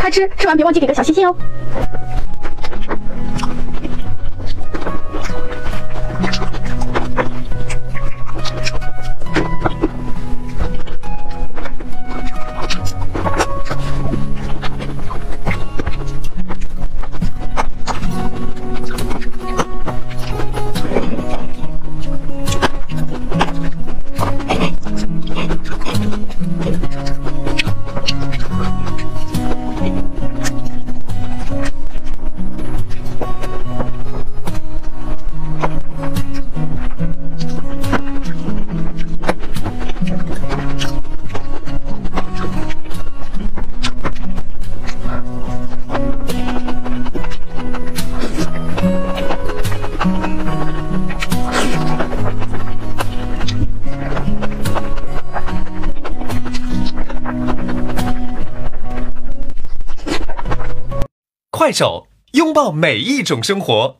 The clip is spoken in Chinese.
咔哧，吃完别忘记给个小心心哦。快手，拥抱每一种生活。